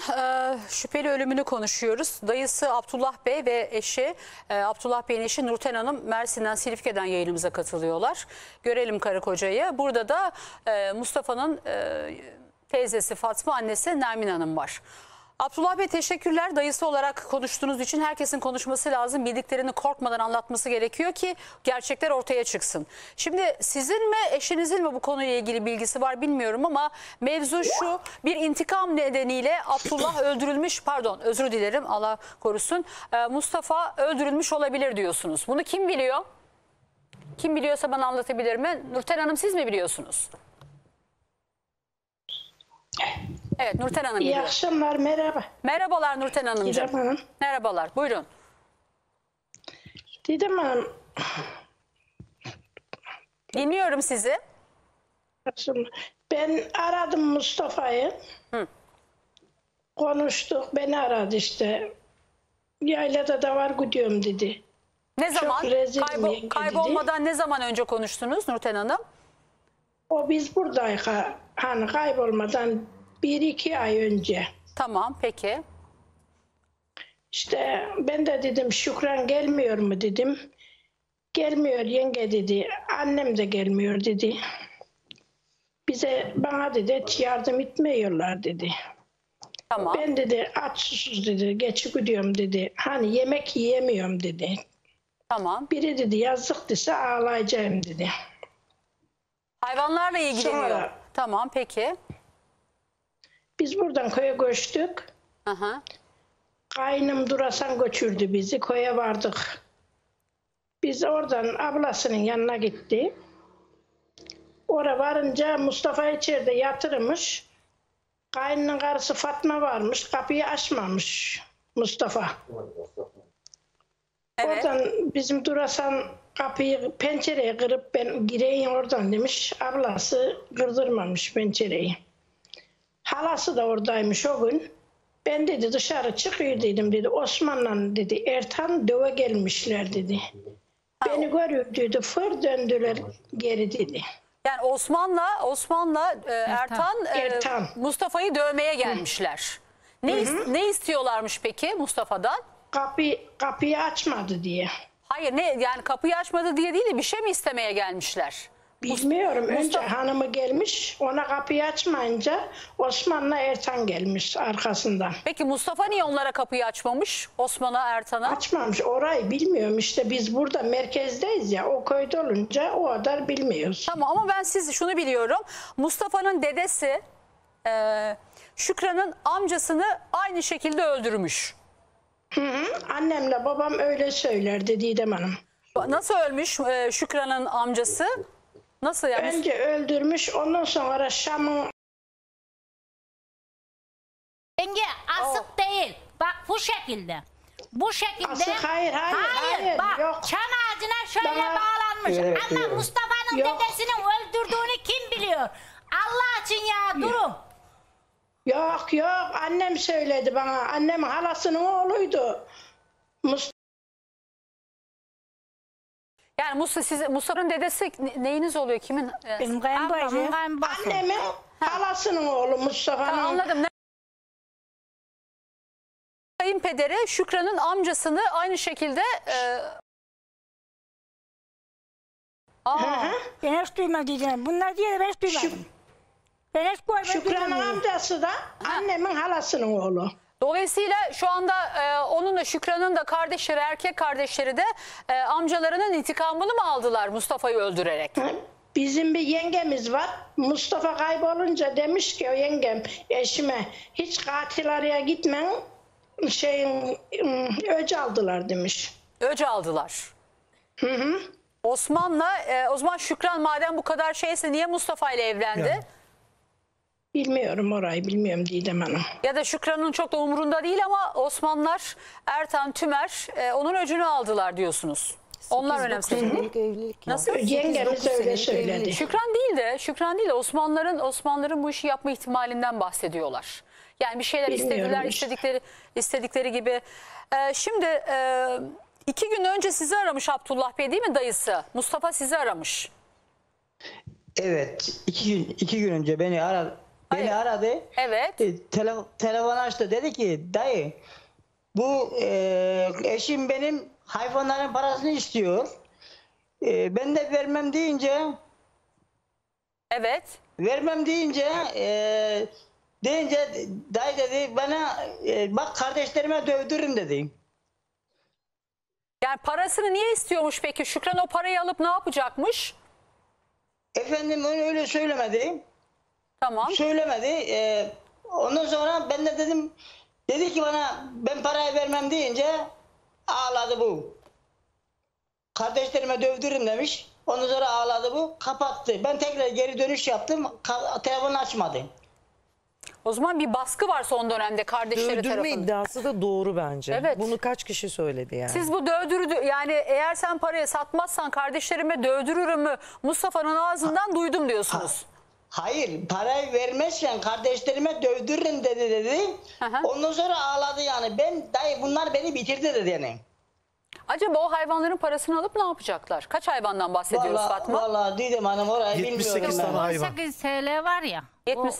e, şüpheli ölümünü konuşuyoruz. Dayısı Abdullah Bey ve eşi e, Abdullah Bey'in eşi Nurten Hanım Mersin'den Silifke'den yayınımıza katılıyorlar. Görelim karı kocayı. Burada da e, Mustafa'nın e, teyzesi Fatma, annesi Nermin Hanım var. Abdullah Bey teşekkürler. Dayısı olarak konuştuğunuz için herkesin konuşması lazım. Bildiklerini korkmadan anlatması gerekiyor ki gerçekler ortaya çıksın. Şimdi sizin mi eşinizin mi bu konuyla ilgili bilgisi var bilmiyorum ama mevzu şu bir intikam nedeniyle Abdullah öldürülmüş pardon özür dilerim Allah korusun Ee, Mustafa öldürülmüş olabilir diyorsunuz. Bunu kim biliyor? Kim biliyorsa bana anlatabilir mi? Nurten Hanım siz mi biliyorsunuz? Evet Nurten Hanım İyi biliyor. akşamlar, merhaba. Merhabalar Nurten Hanımcığım. Didem Hanım. Merhabalar buyurun. Didem Hanım, Dinliyorum sizi. akşamlar. ben aradım Mustafa'yı. Konuştuk, beni aradı işte. Yaylada da var gidiyorum dedi. Ne zaman? Kaybo- yenge kaybolmadan ne zaman önce konuştunuz Nurten Hanım? O biz buradayız ha- hani kaybolmadan bir iki ay önce. Tamam peki. İşte ben de dedim Şükran gelmiyor mu dedim. Gelmiyor yenge dedi. Annem de gelmiyor dedi. Bize bana dedi hiç yardım etmiyorlar dedi. Tamam. Ben dedi aç susuz dedi geçip gidiyorum dedi. Hani yemek yiyemiyorum dedi. Tamam. Biri dedi yazık dese ağlayacağım dedi. Hayvanlarla ilgileniyor. Sonra- Tamam peki. Biz buradan köye göçtük. Aha. Kaynım Durasan götürdü bizi. Köye vardık. Biz oradan ablasının yanına gitti. Oraya varınca Mustafa içeride yatırmış. Kaynının karısı Fatma varmış. Kapıyı açmamış Mustafa. Evet. Oradan bizim Durasan kapıyı pencereyi kırıp ben gireyim oradan demiş. Ablası kırdırmamış pencereyi. Halası da oradaymış o gün. Ben dedi dışarı çıkıyor dedim dedi. Osman'la dedi Ertan döve gelmişler dedi. Beni görüyor dedi. Fır döndüler geri dedi. Yani Osman'la Osman'la e, Ertan, e, Ertan. Mustafa'yı dövmeye gelmişler. Ne is- ne istiyorlarmış peki Mustafa'dan? Kapı, kapıyı açmadı diye. Hayır ne yani kapıyı açmadı diye değil de bir şey mi istemeye gelmişler? Bilmiyorum. Önce Mustafa- hanımı gelmiş. Ona kapıyı açmayınca Osman'la Ertan gelmiş arkasından. Peki Mustafa niye onlara kapıyı açmamış? Osman'a, Ertan'a? Açmamış orayı bilmiyorum işte biz burada merkezdeyiz ya o köyde olunca o kadar bilmiyoruz. Tamam ama ben siz şunu biliyorum. Mustafa'nın dedesi e, Şükran'ın amcasını aynı şekilde öldürmüş. Annemle babam öyle söylerdi Didem Hanım. Nasıl ölmüş e, Şükran'ın amcası? Nasıl yani? Önce öldürmüş ondan sonra Şam'ın Yenge asık değil. Bak bu şekilde. Bu şekilde. Asık, hayır, hayır, hayır, bak yok. çan ağacına şöyle Bana- bağlanmış. Evet, Ama. Mustafa'nın Yok. dedesinin öldürdüğünü kim biliyor? Allah için ya durun. yok yok annem söyledi bana. Annem halasının oğluydu. Mustafa Yani Musa, siz, Musa'nın dedesi ne- neyiniz oluyor? Kimin? E, Benim Ablamın kayınbacım. Annemin halasının oğlu Mustafa'nın. Tamam, anladım. Ne? Kayınpederi Şükran'ın amcasını aynı şekilde e, Aa, Ben hiç duymadım. Bunlar diye ben hiç duymadım. Ben hiç görmedim. Şükran'ın amcası da annemin halasının oğlu. Dolayısıyla şu anda e, onun da Şükran'ın da kardeşleri, erkek kardeşleri de e, amcalarının intikamını mı aldılar Mustafa'yı öldürerek? Bizim bir yengemiz var. Mustafa kaybolunca demiş ki o yengem eşime hiç katil araya gitmen şeyin öc aldılar demiş. Öc aldılar. Osman'la e, o zaman Şükran madem bu kadar şeyse niye Mustafa ile evlendi? Yani. Bilmiyorum orayı bilmiyorum Didem Hanım. Ya da Şükran'ın çok da umurunda değil ama Osmanlılar, Ertan, Tümer e, onun öcünü aldılar diyorsunuz. Onlar önemsedi. evlilik ya. Nasıl? Yengemiz öyle söyledi. Şükran değil de Şükran değil de Osmanlıların Osmanlıların bu işi yapma ihtimalinden bahsediyorlar. Yani bir şeyler Bilmiyorum istediler, işte. istedikleri istedikleri gibi. Ee, şimdi e, iki gün önce sizi aramış Abdullah Bey değil mi dayısı? Mustafa sizi aramış. Evet. iki gün, iki gün önce beni ara, Beni aradı. Evet. E, tele- telefon açtı. Dedi ki dayı bu e, eşim benim hayvanların parasını istiyor. E, ben de vermem deyince Evet. vermem deyince e, deyince dayı dedi bana e, bak kardeşlerime dövdürün dedi. Yani parasını niye istiyormuş peki? Şükran o parayı alıp ne yapacakmış? Efendim onu öyle söylemedi. Tamam. Söylemedi. E, ondan sonra ben de dedim dedi ki bana ben parayı vermem deyince ağladı bu. Kardeşlerime dövdürürüm demiş. Ondan sonra ağladı bu. Kapattı. Ben tekrar geri dönüş yaptım. Ka- telefonu açmadı. O zaman bir baskı var son dönemde kardeşleri Dövdürme tarafından. iddiası da doğru bence. Evet. Bunu kaç kişi söyledi yani? Siz bu dövdürü yani eğer sen parayı satmazsan kardeşlerime dövdürürümü Mustafa'nın ağzından duydum diyorsunuz. Hayır parayı vermezsen kardeşlerime dövdürürüm dedi dedi. Hı. Ondan sonra ağladı yani. Ben dayı bunlar beni bitirdi dedi yani. Acaba o hayvanların parasını alıp ne yapacaklar? Kaç hayvandan bahsediyoruz Vallahi, Fatma? vallahi Didem Hanım orayı 78 bilmiyorum ben. tane hayvan. 18 TL var ya. 70.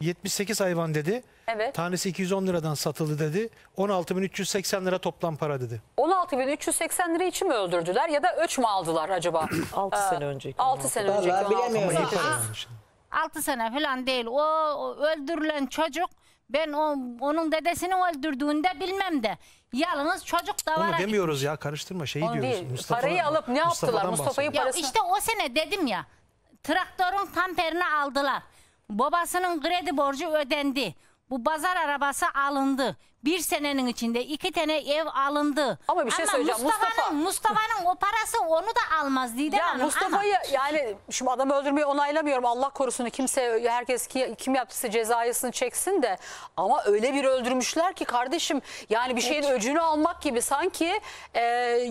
78 hayvan dedi. Evet. Tanesi 210 liradan satıldı dedi. 16.380 lira toplam para dedi. 16.380 lira için mi öldürdüler ya da öç mü aldılar acaba? 6 sene önceki. 6 sene Vallahi önceki. 16 bilemiyorum. Ama yani şimdi. 6 sene falan değil. O, o öldürülen çocuk ben o, onun dedesini öldürdüğünde bilmem de. Yalnız çocuk davara Onu gitti. demiyoruz ya karıştırma şeyi Onu diyoruz. değil. Mustafa- Parayı alıp ne yaptılar? Mustafa'dan Mustafa'yı bahsediyor. Ya parasını- işte o sene dedim ya. Traktörün tamperini aldılar. Babasının kredi borcu ödendi. Bu pazar arabası alındı. Bir senenin içinde iki tane ev alındı. Ama bir şey söyleyeceğim, Mustafa- Mustafa'nın Mustafa'nın o parası onu da almaz Didem Ya Hanım. Mustafa'yı ama- yani şimdi adamı öldürmeyi onaylamıyorum. Allah korusun kimse herkes ki, kim yaptıysa cezayısını çeksin de ama öyle bir öldürmüşler ki kardeşim yani bir şeyin öcünü almak gibi sanki e,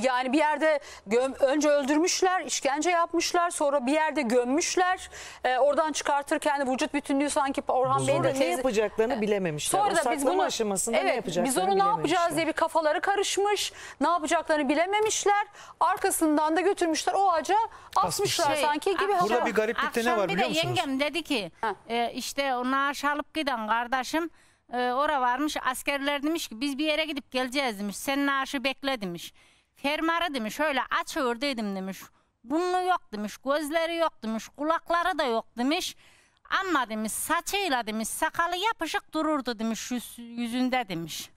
yani bir yerde göm, önce öldürmüşler, işkence yapmışlar, sonra bir yerde gömmüşler. E, oradan çıkartırken vücut bütünlüğü sanki Orhan Bey'in de ne teyze- yapacaklarını bilememişler. Sonra da biz bunu aşamasında evet, ne yapacaklarını biz onu ne yapacağız diye bir kafaları karışmış. Ne yapacaklarını bilememişler. Arkasından da götürmüşler o ağaca asmışlar Şey, sanki gibi. akşam- Burada bir gariplikte ne var bir biliyor de musunuz? yengem dedi ki Ha. e, işte o naaş alıp giden kardeşim e, ora varmış askerler demiş ki biz bir yere gidip geleceğiz demiş. Sen naaşı bekle demiş. Fermuarı demiş öyle açıyor dedim demiş. Burnu yok demiş, gözleri yok demiş, kulakları da yok demiş. Ama demiş saçıyla demiş sakalı yapışık dururdu demiş yüz- yüzünde demiş.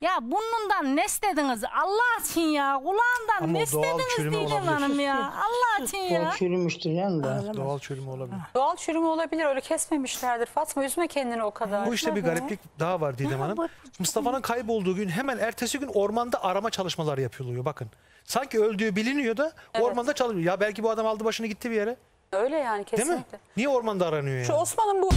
Ya burnundan ne istediniz Allah için ya kulağından Ama ne o doğal istediniz çürüme Didem olabilir. Hanım ya Allah için ya. O çürümüştür yani da. Doğal çürüme olabilir. Doğal çürüme olabilir öyle kesmemişlerdir. Fatma üzme kendini o kadar. Bu işte bir gariplik daha var Didem Hanım. Mustafa'nın kaybolduğu gün hemen ertesi gün ormanda arama çalışmaları yapılıyor bakın. Sanki öldüğü biliniyor da ormanda çalışıyor. Ya belki bu adam aldı başını gitti bir yere. Öyle yani Değil mi? kesinlikle. Niye ormanda aranıyor yani? Şu Osman'ın bu